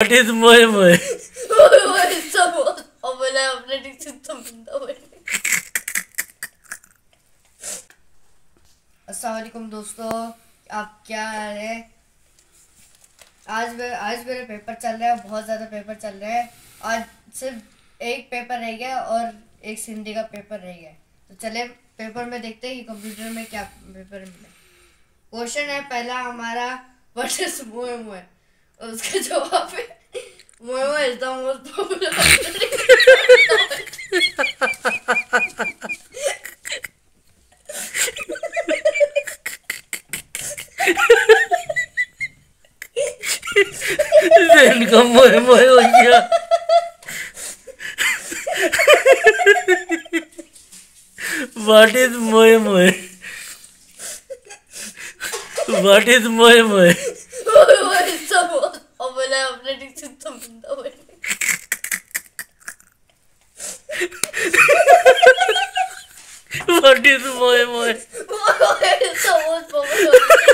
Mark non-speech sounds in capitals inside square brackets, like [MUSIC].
What is moe moe? असलकुम दोस्तों, आप क्या हाल है? आज मेरे आज मेरे पेपर चल रहे हैं, बहुत ज़्यादा पेपर चल रहे हैं। आज सिर्फ़ एक पेपर रह गया और एक हिंदी का पेपर रह गया। तो चले पेपर में देखते हैं कि कंप्यूटर में क्या पेपर मिले। क्वेश्चन है पहला हमारा इज़ मोए मोए उसका जवाब है Muevo estamos [LAUGHS] poblados. Ven cómo me muevo yo. What is moe moe? What is moe moe? Moe. what is boy boy? What is the boy boy?